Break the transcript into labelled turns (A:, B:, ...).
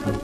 A: Bye.